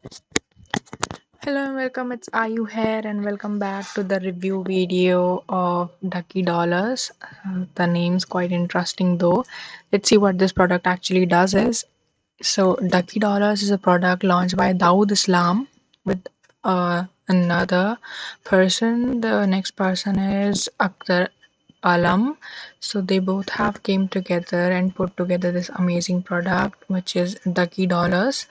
Hello and welcome, it's Aayu here and welcome back to the review video of Ducky Dollars. Uh, the name's quite interesting though. Let's see what this product actually does is. So Ducky Dollars is a product launched by Dawood Islam with uh, another person. The next person is Akhtar Alam. So they both have came together and put together this amazing product which is Ducky Dollars.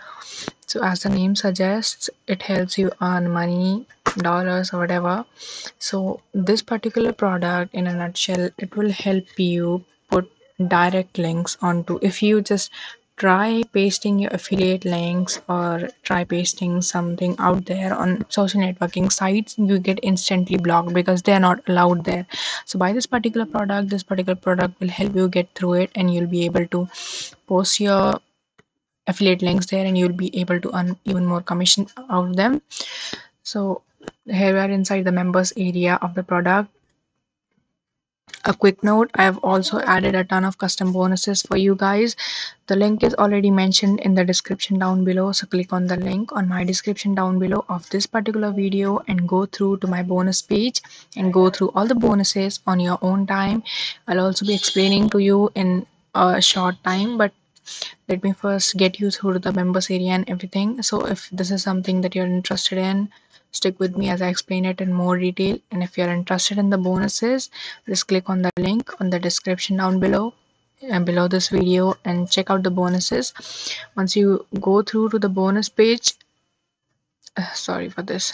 So as the name suggests, it helps you earn money, dollars or whatever. So this particular product in a nutshell, it will help you put direct links onto if you just try pasting your affiliate links or try pasting something out there on social networking sites you get instantly blocked because they are not allowed there. So by this particular product this particular product will help you get through it and you'll be able to post your affiliate links there and you'll be able to earn even more commission out of them. So here we are inside the members area of the product a quick note i have also added a ton of custom bonuses for you guys. The link is already mentioned in the description down below so click on the link on my description down below of this particular video and go through to my bonus page and go through all the bonuses on your own time. I'll also be explaining to you in a short time but let me first get you through the members area and everything. So if this is something that you're interested in stick with me as i explain it in more detail. And if you're interested in the bonuses just click on the link on the description down below and below this video and check out the bonuses. Once you go through to the bonus page uh, sorry for this.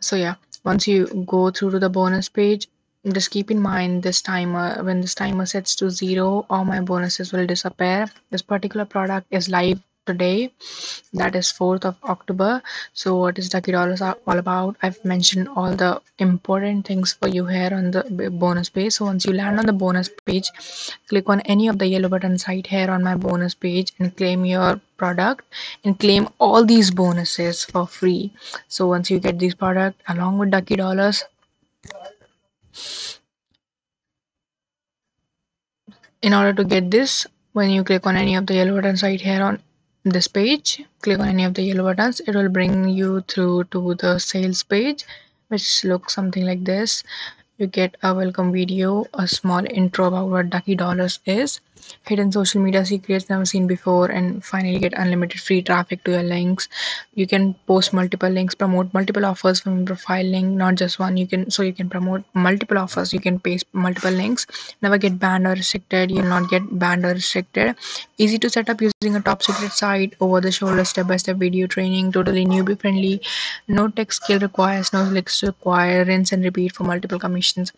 So yeah once you go through to the bonus page just keep in mind this timer when this timer sets to zero all my bonuses will disappear. This particular product is live today. That is 4th of october. So what is ducky dollars all about? I've mentioned all the important things for you here on the bonus page. So once you land on the bonus page click on any of the yellow buttons right here on my bonus page and claim your product and claim all these bonuses for free. So once you get this product along with ducky dollars in order to get this when you click on any of the yellow buttons right here on this page click on any of the yellow buttons. It will bring you through to the sales page which looks something like this. You get a welcome video a small intro about what ducky dollars is hidden social media secrets never seen before and finally get unlimited free traffic to your links. You can post multiple links promote multiple offers from your profile link not just one. You can so you can promote multiple offers. You can paste multiple links. Never get banned or restricted. You'll not get banned or restricted. Easy to set up using a top secret site over the shoulder step by step video training totally newbie friendly. No tech skill requires no clicks require rinse and repeat for multiple commissions.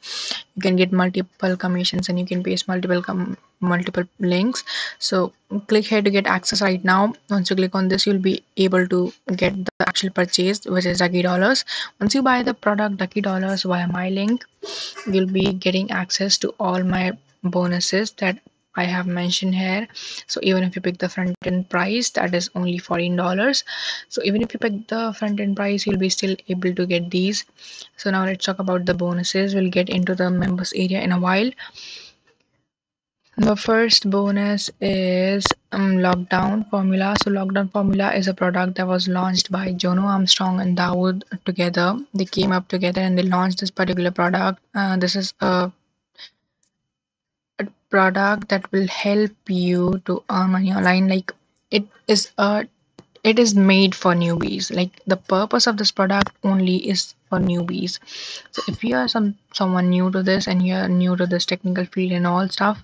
You can get multiple commissions and you can paste multiple com multiple links. So click here to get access right now. Once you click on this you'll be able to get the actual purchase which is ducky dollars. Once you buy the product ducky dollars via my link you'll be getting access to all my bonuses that I have mentioned here. So even if you pick the front end price that is only $14 so even if you pick the front end price you'll be still able to get these. So now let's talk about the bonuses. We'll get into the members area in a while the first bonus is um, Lockdown Formula. So, Lockdown Formula is a product that was launched by Jono Armstrong and Dawood together. They came up together and they launched this particular product. Uh, this is a, a product that will help you to earn money online. Like, it is a it is made for newbies. Like the purpose of this product only is for newbies. So if you are some someone new to this and you're new to this technical field and all stuff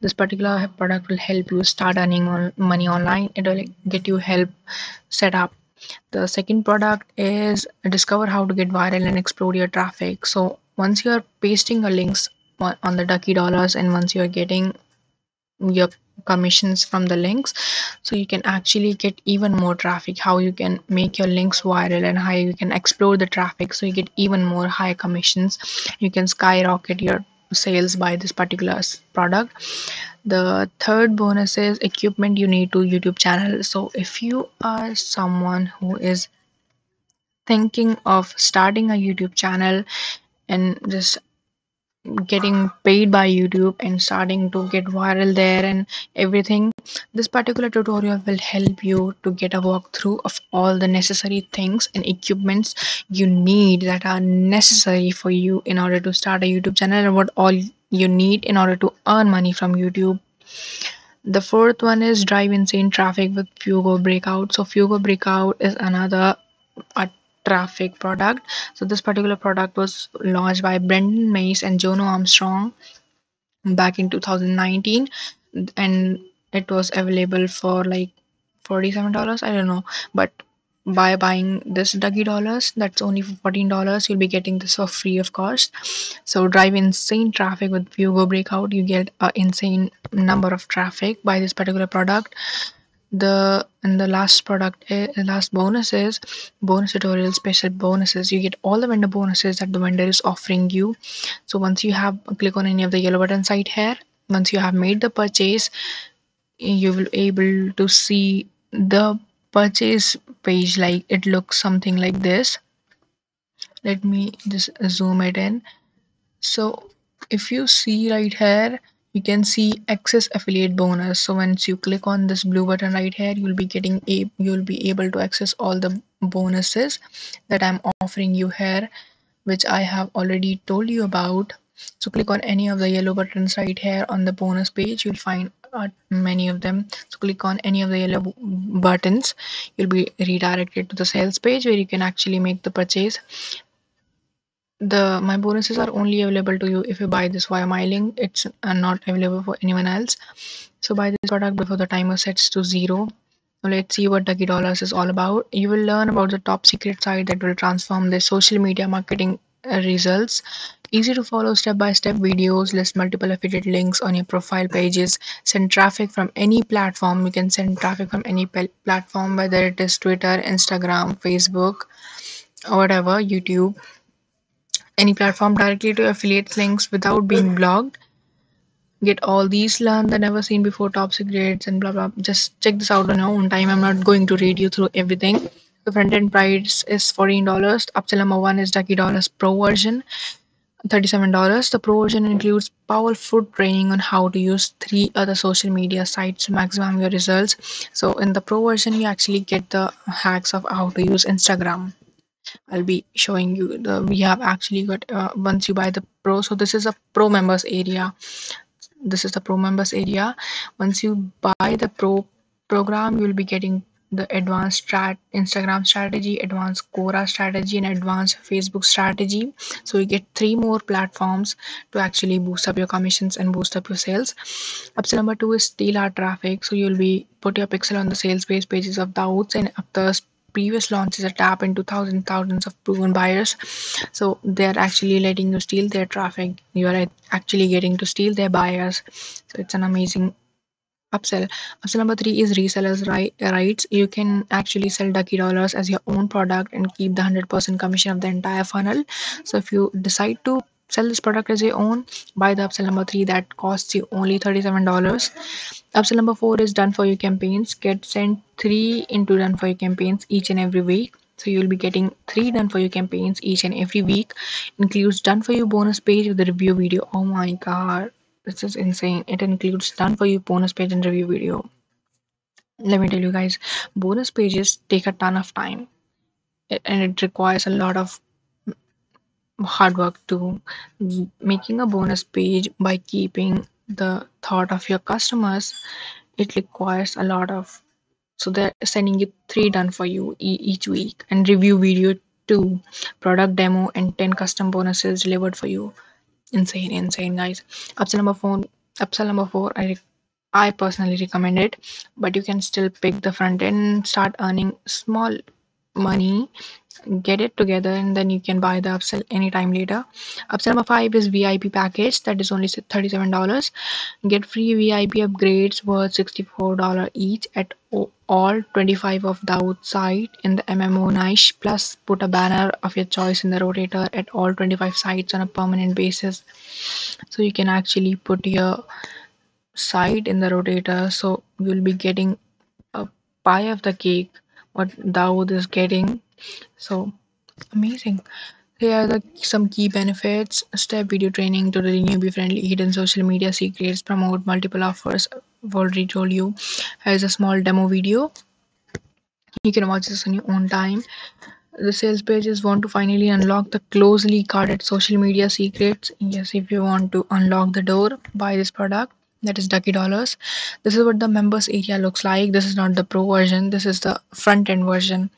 this particular product will help you start earning on money online. It will get you help set up. The second product is discover how to get viral and explode your traffic. So once you're pasting your links on the ducky dollars and once you're getting your commissions from the links. So you can actually get even more traffic how you can make your links viral and how you can explore the traffic. So you get even more high commissions. You can skyrocket your sales by this particular product. The third bonus is equipment you need to youtube channel. So if you are someone who is thinking of starting a youtube channel and just getting paid by YouTube and starting to get viral there and everything. This particular tutorial will help you to get a walkthrough of all the necessary things and equipments you need that are necessary for you in order to start a YouTube channel and what all you need in order to earn money from YouTube. The fourth one is drive insane traffic with Fugo Breakout. So Fugo Breakout is another a traffic product. So this particular product was launched by Brendan Mace and Jono Armstrong back in 2019 and it was available for like $47 i don't know. But by buying this Ducky dollars that's only for $14 you'll be getting this for free of course. So drive insane traffic with Fugo breakout. You get an insane number of traffic by this particular product the and the last product eh, the last bonus is bonus tutorial special bonuses you get all the vendor bonuses that the vendor is offering you. So once you have click on any of the yellow button site here once you have made the purchase you will able to see the purchase page like it looks something like this. Let me just zoom it in. So if you see right here you can see access affiliate bonus. So once you click on this blue button right here you'll be getting a you'll be able to access all the bonuses that i'm offering you here which i have already told you about. So click on any of the yellow buttons right here on the bonus page. You'll find uh, many of them. So click on any of the yellow buttons. You'll be redirected to the sales page where you can actually make the purchase the my bonuses are only available to you if you buy this via my link it's uh, not available for anyone else so buy this product before the timer sets to zero let's see what Ducky Dollars is all about. You will learn about the top secret site that will transform the social media marketing uh, results. Easy to follow step by step videos, list multiple affiliate links on your profile pages, send traffic from any platform. You can send traffic from any platform, whether it is Twitter, Instagram, Facebook, whatever, YouTube, any platform directly to affiliate links without being blocked. Get all these learn the never seen before top secrets and blah blah. Just check this out on your own time. I'm not going to read you through everything. The front end price is $14 upsell number one is Ducky dollars pro version $37 the pro version includes powerful training on how to use three other social media sites to maximize your results. So in the pro version you actually get the hacks of how to use instagram I'll be showing you the we have actually got uh, once you buy the pro so this is a pro members area. This is the pro members area. Once you buy the pro program you will be getting the advanced strat instagram strategy advanced quora strategy and advanced facebook strategy. So you get three more platforms to actually boost up your commissions and boost up your sales. Upsell number two is steal our traffic. So you'll be put your pixel on the sales page pages of Dawood's and Akhtar's previous launches tap into thousands thousands of proven buyers. So they're actually letting you steal their traffic. You are actually getting to steal their buyers. So it's an amazing upsell. Upsell number three is resellers right rights. You can actually sell ducky dollars as your own product and keep the 100% commission of the entire funnel. So if you decide to sell this product as your own buy the upsell number three that costs you only $37 upsell number four is done for you campaigns. Get sent three into done for you campaigns each and every week. So you'll be getting three done for you campaigns each and every week. Includes done for you bonus page with the review video. Oh my god this is insane. It includes done for you bonus page and review video. Let me tell you guys bonus pages take a ton of time. And it requires a lot of hard work to making a bonus page by keeping the thought of your customers it requires a lot of so they're sending you three done for you e- each week and review video two product demo and 10 custom bonuses delivered for you. Insane insane guys. Upsell number four upsell number four i i personally recommend it but you can still pick the front end and start earning small money get it together and then you can buy the upsell anytime later. Upsell number five is vip package. That is only $37 get free vip upgrades worth $64 each at all 25 of the site in the mmo niche plus put a banner of your choice in the rotator at all 25 sites on a permanent basis. So you can actually put your site in the rotator. So you'll be getting a pie of the cake what Dawood is getting so amazing Here are the some key benefits. Step video training totally newbie friendly hidden social media secrets promote multiple offers. I've already told you. Here's a small demo video. You can watch this on your own time. The sales pages want to finally unlock the closely guarded social media secrets. Yes, if you want to unlock the door, buy this product. That is Ducky Dollars. This is what the members area looks like. This is not the pro version. This is the front end version.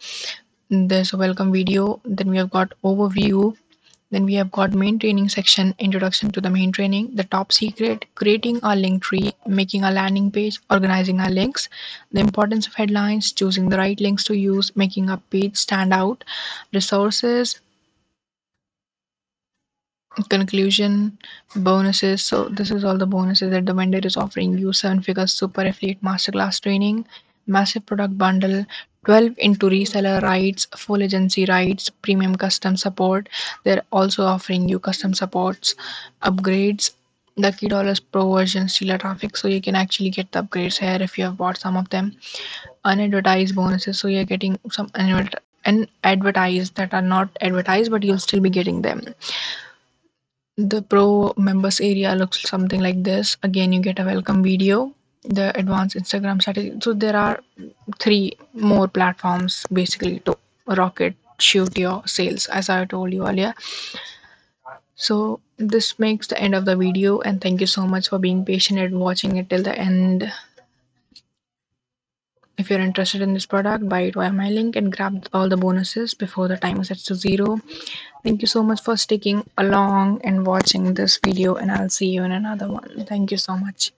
There's a welcome video. Then we have got overview. Then we have got main training section, introduction to the main training, the top secret, creating a link tree, making a landing page, organizing our links, the importance of headlines, choosing the right links to use, making a page stand out, resources, conclusion, bonuses. So this is all the bonuses that the vendor is offering you. Seven figures super affiliate masterclass training, massive product bundle, 12 into reseller rights, full agency rights, premium custom support. They're also offering you custom supports, upgrades, Ducky Dollars Pro version Steal Our Traffic, so you can actually get the upgrades here if you have bought some of them. Unadvertised bonuses, so you're getting some unadvertised that are not advertised, but you'll still be getting them. The Pro members area looks something like this. Again, you get a welcome video, the advanced Instagram strategy. So there are three more platforms basically to rocket shoot your sales, as I told you earlier. So this makes the end of the video and thank you so much for being patient and watching it till the end. If you're interested in this product, buy it via my link and grab all the bonuses before the timer sets to zero. Thank you so much for sticking along and watching this video and I'll see you in another one. Thank you so much.